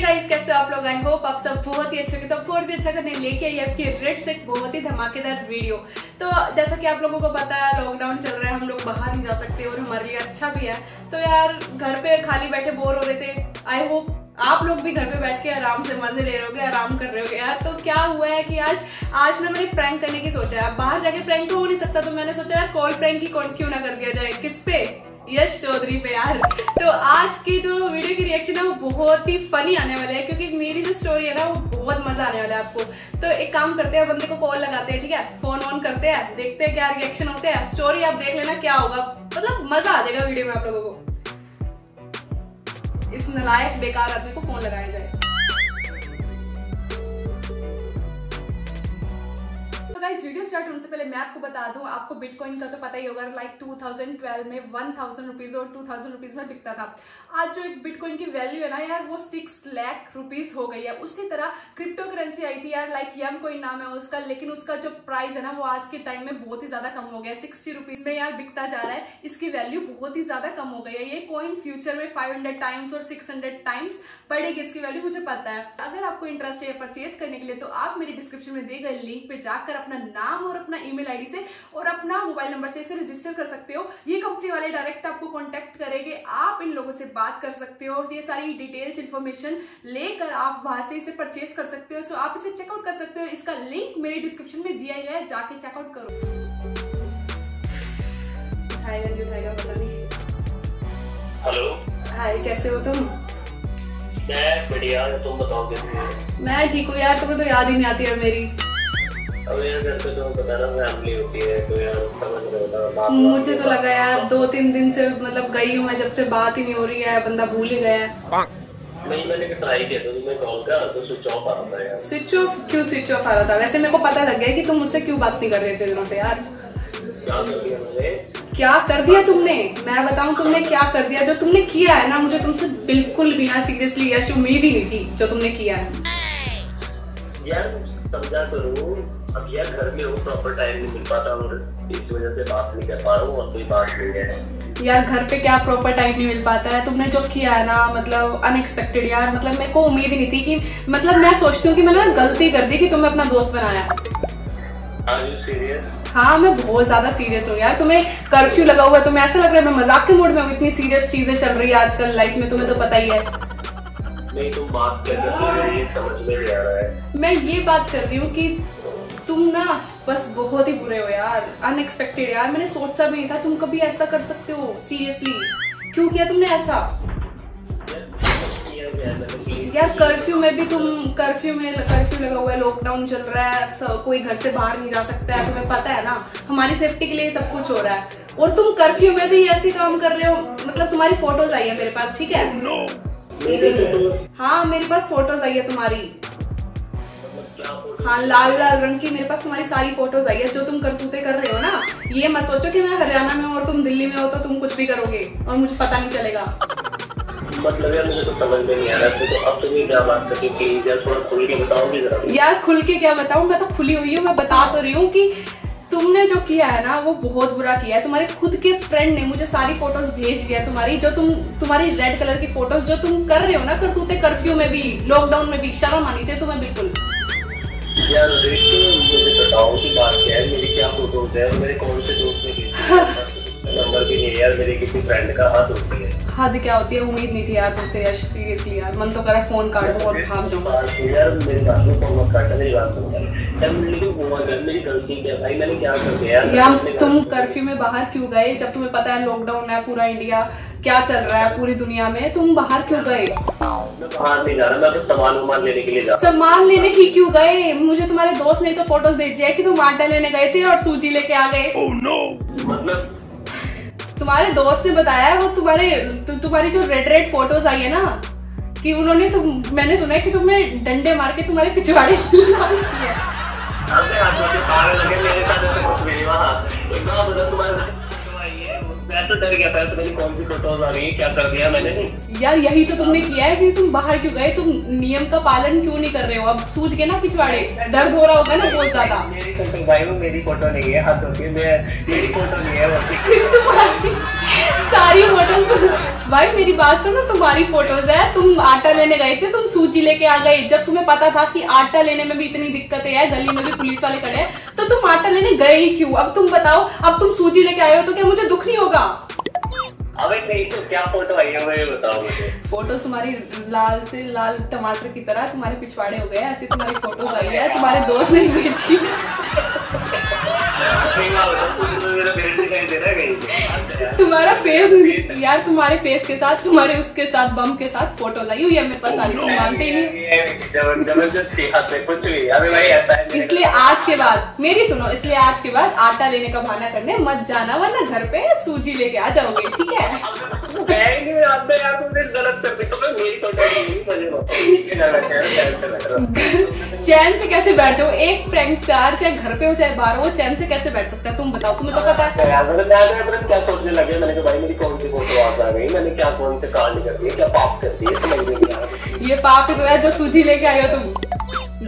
Guys कैसे आप लोग? आई होप आप सब बहुत ही अच्छे तो और भी अच्छा करने लेके आई आपकी रेड से बहुत ही धमाकेदार वीडियो तो जैसा कि आप लोगों को पता है लॉकडाउन चल रहा है, हम लोग बाहर नहीं जा सकते और हमारे लिए अच्छा भी है। तो यार, घर पे खाली बैठे बोर हो रहे थे। आई होप आप लोग भी घर पे बैठ के आराम से मज़े ले रहे हो आराम कर रहे हो यार तो क्या हुआ है कि आज आज ना मैंने प्रैंक करने की सोचा है। बाहर जाके प्रैंक तो हो नहीं सकता तो मैंने सोचा, यार कॉल प्रैंक ही कौन क्यों ना कर दिया जाए? किस पे? यश चौधरी पे यार। तो आज की जो वीडियो की रिएक्शन है, वो बहुत ही फनी आने वाले है, क्योंकि मेरी जो स्टोरी है ना, वो बहुत मज़ा आने वाला है आपको। तो एक काम करते हैं, बंदे को कॉल लगाते हैं, ठीक है? फ़ोन ऑन करते हैं, देखते हैं क्या रिएक्शन होते हैं। स्टोरी आप देख लेना क्या होगा। मतलब मज़ा आ जाएगा वीडियो में आप लोगों को। इस नलायक बेकार आदमी को फ़ोन लगाया जाए। तो गाइस वीडियो स्टार्ट होने से पहले मैं आपको बता दूँ, आपको बिटकॉइन का तो पता ही होगा लाइक 2012 में वन थाउज़ेंड रुपीज़ और टू थाउज़ेंड रुपीज़ में बिकता था। आज जो एक बिटकॉइन की वैल्यू है ना यार, वो सिक्स लाख रुपीज़ हो गई है। उसी तरह क्रिप्टो करेंसी आई थी यार लाइक यम कोई नाम है उसका, लेकिन उसका जो प्राइस है ना, वो आज के टाइम में बहुत ही ज़्यादा कम हो गया सिक्सटी रुपीज़ में यार बिकता जा रहा है। इसकी वैल्यू बहुत ही ज़्यादा कम हो गई है। ये कॉइन फ्यूचर में फाइव टाइम्स और सिक्स टाइम्स बढ़ेगी, इसकी वैल्यू मुझे पता है। अगर आपको इंटरेस्ट है परचेज करने के लिए तो आप मेरी डिस्क्रिप्शन में दिए गए लिंक पे जाकर अपना नाम और अपना ईमेल आईडी से और अपना मोबाइल नंबर से इसे रजिस्टर कर सकते हो। ये कंपनी वाले डायरेक्ट आपको कांटेक्ट करेंगे। आप इन लोगों से बात कर सकते हो और ये सारी डिटेल्स इन्फॉर्मेशन लेकर आप वहाँ से इसे परचेज कर सकते हो। सो आप इसे चेकआउट कर सकते हो। इसका लिंक मेरे डिस्क्रिप्शन में दिया गया है। जाके चेकआउट करो। हेलो हाय कैसे हो तुम? मैं बढ़िया तुम बताओ कैसे मैं ठीक हूँ यार तुम्हें तो याद ही नहीं आती है मेरी। तो है तो है मुझे तो लगा यार दो तीन दिन से मतलब गई हूँ मैं जब से बात ही नहीं हो रही है बंदा भूल ही गया है। नहीं मैंने ट्राई किया था तुम्हें कॉल का तो स्विच ऑफ़ आ रहा था यार। स्विच ऑफ़ क्यों स्विच ऑफ़ आ रहा था? वैसे मेरे को पता लग गया कि तुम मुझसे क्यों बात नहीं कर रहे थे दिनों से यार। क्या कर दिया मैंने? क्या कर दिया तुमने? मैं बताऊँ तुमने क्या कर दिया? जो तुमने किया है ना मुझे तुमसे बिल्कुल भी ना सीरियसली यश उम्मीद ही नहीं थी जो तुमने किया है। यार समझा करो अब यार घर में हो प्रॉपर टाइम नहीं मिल पाता और इस वजह से बात नहीं कर पा रहा हूँ और कोई बात नहीं है। यार घर पे क्या प्रॉपर टाइम नहीं मिल पाता है? तुमने जो किया है ना मतलब अनएक्सपेक्टेड यार मतलब मेरे को उम्मीद ही नहीं थी कि मतलब मैं सोचती हूँ कि मैंने गलती कर दी कि तुम्हें अपना दोस्त बनाया। हाँ मैं बहुत ज़्यादा सीरियस हूँ यार। तुम्हें कर्फ्यू लगा हुआ है तुम्हें ऐसा लग रहा है मैं मज़ाक के मूड में हूँ इतनी सीरियस चीज़ें चल रही है आजकल लाइफ में तुम्हें तो पता ही है। नहीं तुम बात कर रहे हो ये समझ में नहीं आ रहा है। मैं ये बात कर रही हूँ कि तुम ना बस बहुत ही बुरे हो यार अनएक्सपेक्टेड यार। मैंने सोचा भी नहीं था तुम कभी ऐसा कर सकते हो सीरियसली क्यों किया तुमने ऐसा? यार कर्फ्यू में भी तुम कर्फ्यू में कर्फ्यू लगा हुआ है लॉकडाउन चल रहा है कोई घर से बाहर नहीं जा सकता है तुम्हें पता है ना? हमारी सेफ्टी के लिए सब कुछ हो रहा है। और तुम कर्फ्यू में भी ऐसे काम कर रहे हो मतलब तुम्हारी फ़ोटोज़ आई है मेरे पास ठीक है? तो- हाँ मेरे पास फ़ोटोज़ आई है तुम्हारी। हाँ लाल लाल रंग की मेरे पास तुम्हारी सारी फ़ोटोज़ आई है जो तुम करतूते कर रहे हो ना ये मत सोचो कि मैं हरियाणा में हूँ और तुम दिल्ली में हो तो तुम कुछ भी करोगे और मुझे पता नहीं चलेगा। मतलब यार मुझे तो समझ में नहीं आ रहा तो अब तुम्हें क्या बात करती प्लीज़ यार थोड़ा खुल के बताओगे जरा। यार खुल के क्या बताऊँ? मैं तो खुली हुई हूँ मैं बता तो रही हूँ कि तुमने जो किया है ना वो बहुत बुरा किया है। तुम्हारे खुद के फ्रेंड ने मुझे सारी फ़ोटोज़ भेज दिया तुम्हारी जो तुम तुम्हारी रेड कलर की फ़ोटोज़ जो तुम कर रहे हो ना करतूते कर्फ्यू में भी लॉकडाउन में भी शर्म आनी चाहिए तुम्हें बिल्कुल। यार देखो मुझे बताओ कि बात क्या है मेरी क्या फ़ोटोज़ है? और मेरे कौन से दोस्त ने भेजी है यार मेरे किसी फ्रेंड का हाथ होती है। हद क्या होती है? उम्मीद नहीं थी यार तुमसे यश सीरियसली यार। मन तो करा फ़ोन काट दो और भाग जाऊँ यार मेरी बात को फ़ोन मत काटना मेरी बात सुन। यार लेकिन हुआ क्या मेरी गलती क्या भाई मैंने क्या कर दिया यार? यार तुम कर्फ्यू में बाहर क्यों गए? जब तुम्हें पता है लॉकडाउन है पूरा इंडिया क्या चल रहा है पूरी दुनिया में तुम बाहर क्यों गए? बाहर नहीं जा रहा मैं तो सामान वामान लेने के लिए जा सामान लेने ही क्यों गए? मुझे तुम्हारे दोस्त ने तो फ़ोटोज़ भेजी है कि तुम आटा लेने गए थे और सूजी लेके आ गए। हूँ मतलब तुम्हारे दोस्त ने बताया वो तुम्हारे तु, तुम्हारी जो रेड रेड फ़ोटोज़ आई है ना कि उन्होंने तुम मैंने सुना है कि तुम्हें डंडे मार के तुम्हारे पिछवाड़े लाल मैं तो डर गया था तो मेरी कौन सी फ़ोटोज़ आ रही है क्या कर दिया मैंने? यार यही तो तुमने किया है कि तुम बाहर क्यों गए? तुम नियम का पालन क्यों नहीं कर रहे हो? अब सूझ के ना पिछवाड़े दर्द हो रहा होगा ना बहुत ज़्यादा। मेरी फ़ोटो भाई वो मेरी फ़ोटो नहीं है हाथों की मेरी फ़ोटो नहीं है सारी फ़ोटोज़ भाई मेरी बात सुनो तुम्हारी फ़ोटोज़ है। तुम आटा लेने गए थे तुम सूजी लेके आ गए। जब तुम्हें पता था कि आटा लेने में भी इतनी दिक्कतें है गली में भी पुलिस वाले खड़े हैं तो तुम आटा लेने गए ही क्यों? अब तुम बताओ अब तुम सूची लेके आए हो तो क्या मुझे दुख नहीं होगा? अबे नहीं तो क्या फ़ोटो आई है मुझे बताओ मुझे। फ़ोटो तुम्हारी लाल से लाल टमाटर की तरह तुम्हारे पिछवाड़े हो गए ऐसी तुम्हारी फ़ोटोज़ आई है तुम्हारे दोस्त ने भेजी तुम्हारा फेस यार तुम्हारे फेस के साथ तुम्हारे उसके साथ बम के साथ फ़ोटो लाई हुई है मेरे पास आई तुम मानते ही नहीं। ज़बरदस्ती हाथ में कुछ भी अबे भाई ऐसा है इसलिए आज के बाद मेरी सुनो इसलिए आज के बाद आटा लेने का बहाना करने मत जाना वरना घर पे सूजी लेके आ जाओगे ठीक है? तो चैन से कैसे बैठते हो एक प्रैंक स्टार चाहे घर पे हो चाहे बाहर हो चैन से कैसे बैठ सकता है? तुम बताओ तुम्हें तो पता है। यार मैंने मैं मैं क्या सोचने लगे मैंने कहा भाई मेरी कौन सी फ़ोटो आ गई? मैंने क्या कौन से कांड कर दिए क्या पाप कर दिए? समझ में नहीं आ रहा। ये पाप ही तो है जो सूजी लेके आए हो तुम।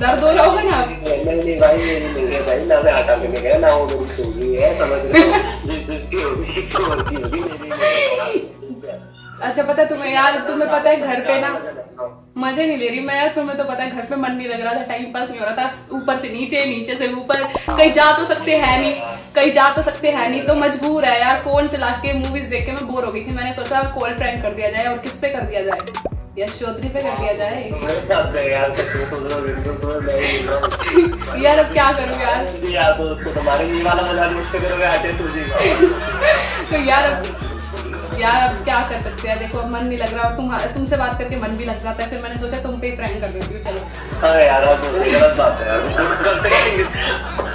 दर्द हो रहा होगा ना? नहीं नहीं भाई मेरी नहीं है भाई ना मैं आटा लेने गया ना वो मेरी सूजी है समझ रहे हो? जिस जिसकी होगी जिसकी होगी होगी मेरी अच्छा पता है तुम्हें यार तुम्हें पता है घर पे ना मज़े नहीं ले रही मैं यार तुम्हें तो पता है घर पे मन नहीं लग रहा था टाइम पास नहीं हो रहा था ऊपर से नीचे नीचे से ऊपर कहीं जा तो सकते हैं नहीं कहीं जा तो सकते हैं नहीं तो मजबूर है यार फ़ोन चला के मूवीज़ देख के मैं बोर हो गई थी मैंने सोचा कॉल प्रैंक कर दिया जाए और किस पे कर दिया जाए। यश चौधरी पे कर दिया जाए। यार तो तू यार अब क्या करूँ यार? यार तो यार अब यार अब क्या कर सकते हैं? देखो अब मन नहीं लग रहा और तुम तुमसे बात करके मन भी लग रहा था फिर मैंने सोचा तुम पे ही प्रैंक कर देती हूँ चलो। हाँ यार गलत बात है यार।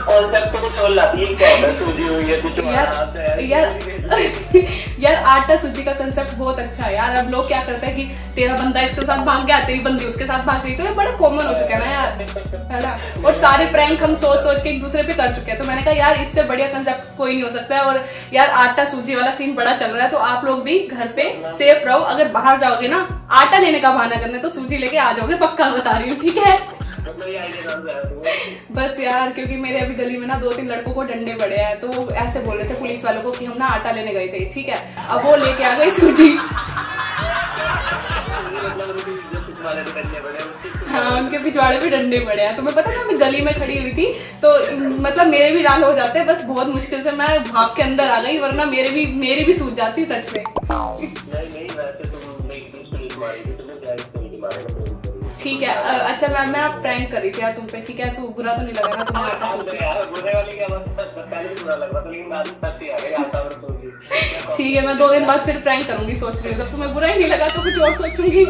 और जब तो कुछ और लाती है क्या है? सूजी हुई है कुछ यार यार यार, आटा सूजी का कंसेप्ट बहुत अच्छा है यार। अब लोग क्या करते हैं कि तेरा बंदा इसके साथ भाग गया, तेरी बंदी उसके साथ भाग गई तो ये बड़ा कॉमन हो चुका है ना यार। है ना? और सारे प्रैंक हम सोच सोच के एक दूसरे पे कर चुके हैं। तो मैंने कहा, यार, इससे बढ़िया कंसेप्ट कोई नहीं हो सकता है। और यार, आटा सूजी वाला सीन बड़ा चल रहा है तो आप लोग भी घर पे सेफ़ रहो। अगर बाहर जाओगे ना, आटा लेने का बहाना करने तो सूजी लेके आ जाओगे, पक्का बता रही हूँ, ठीक है? बस यार क्योंकि मेरे अभी गली में ना दो तीन लड़कों को डंडे पड़े हैं तो वो ऐसे बोल रहे थे पुलिस वालों को कि हम ना आटा लेने गए थे ठीक है? अब वो लेके आ गई सूजी। हाँ उनके पिछवाड़े भी डंडे पड़े हैं। तुम्हें पता है मैं गली में खड़ी हुई थी तो मतलब मेरे भी लाल हो जाते बस बहुत मुश्किल से मैं भाग के अंदर आ गई वरना मेरे भी मेरी भी सूझ जाती सच में। ठीक है अच्छा मैम मैं आप प्रैंक कर रही थी यार तुम पे ठीक है? तू बुरा तो नहीं लगा ना रहा आता और सूजी ठीक है मैं दो दिन बाद फिर प्रैंक करूँगी सोच रही हूँ। जब तुम्हें बुरा ही नहीं लगा तो कुछ और सोचूँगी।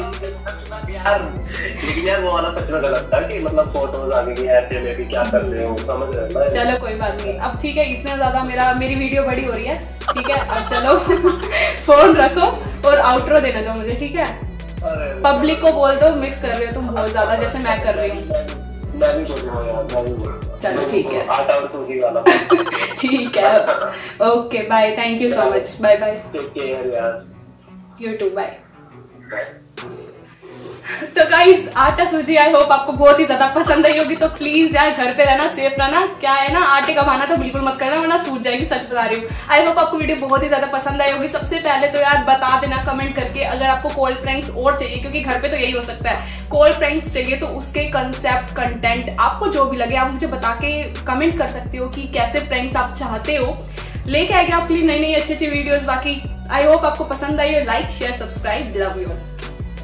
यार वो वाला सच में गलत था कि मतलब फ़ोटोज़ आ गई ऐसे में भी क्या कर रहे हो समझ रहे चलो कोई बात नहीं। अब ठीक है इतना ज़्यादा मेरा मेरी वीडियो बड़ी हो रही है ठीक है? अब चलो फ़ोन रखो और आउटरो देने दो मुझे ठीक है? पब्लिक को बोल दो मिस कर रहे हो तुम बहुत ज़्यादा जैसे मैं कर रही हूँ। चलो ठीक है। वाला। ठीक है। Okay bye thank you so much bye bye you too bye तो गाइस आटा सूजी आई होप आपको बहुत ही ज़्यादा पसंद आई होगी। तो प्लीज़ यार, घर पे रहना सेफ़ रहना। क्या है ना, आटे का बहाना तो बिल्कुल मत करना, वरना सूझ जाएगी, सच बता रही हूँ। आई होप आपको वीडियो बहुत ही ज़्यादा पसंद आई होगी। सबसे पहले तो यार, बता देना कमेंट करके, अगर आपको कोल्ड प्रैंक्स और चाहिए, क्योंकि घर पे तो यही हो सकता है। कोल्ड प्रैंक्स चाहिए तो उसके कंसेप्ट कंटेंट आपको जो भी लगे, आप मुझे बता के कमेंट कर सकते हो कि कैसे प्रैंक्स आप चाहते हो। लेके आएँगे आपके लिए नई नई अच्छी अच्छी वीडियोस बाकी। आई होप आपको पसंद आई हो। Like share subscribe love you